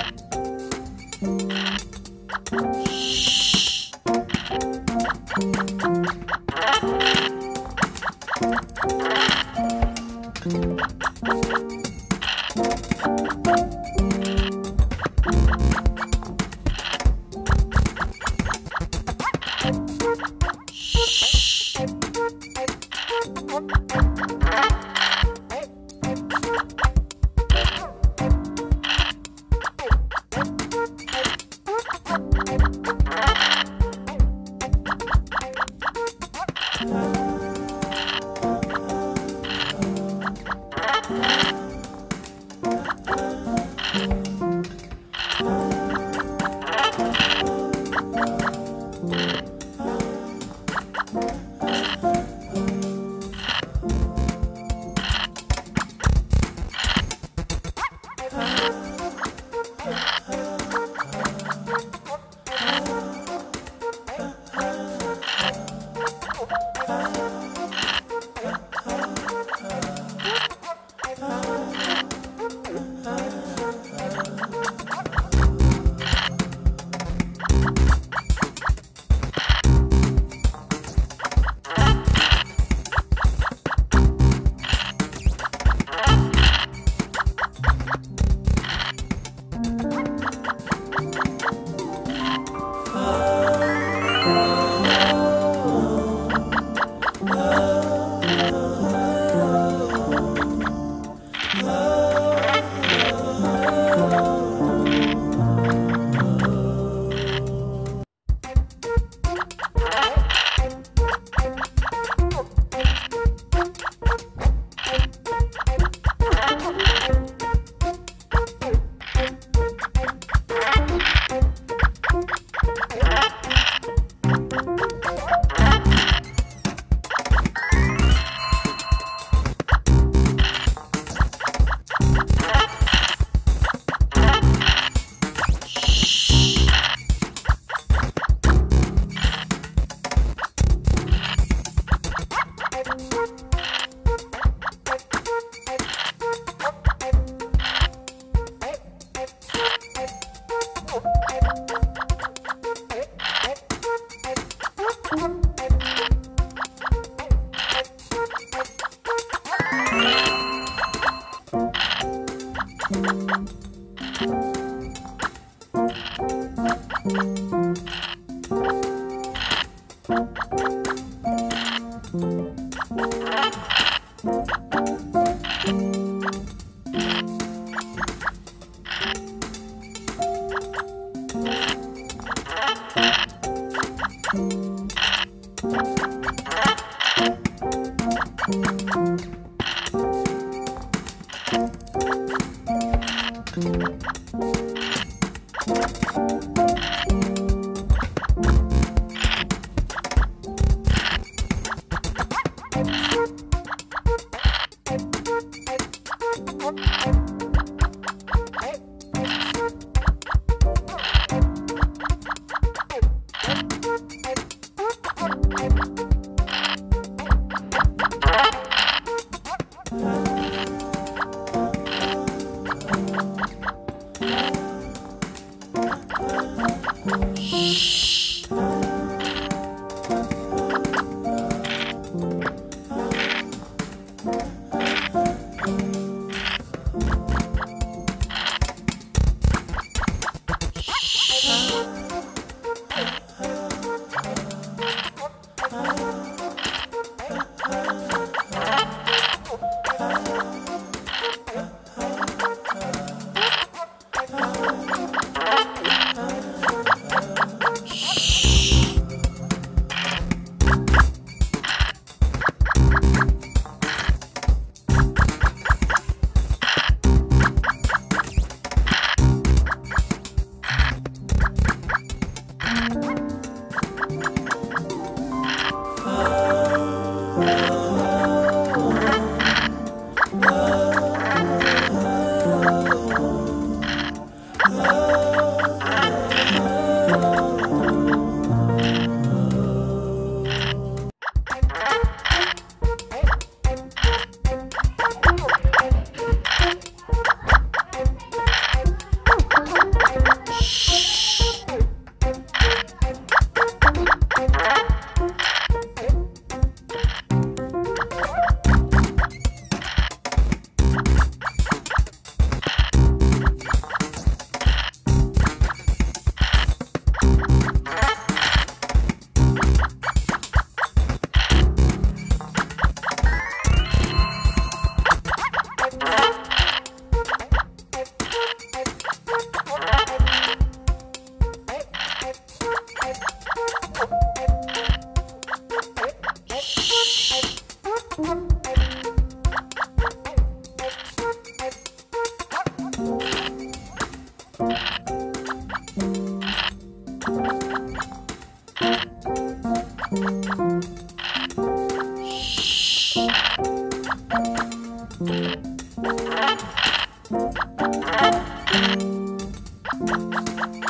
Bye. Bye. Oh. Thank you. Thank you. 嗯。Thank you.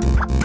Thank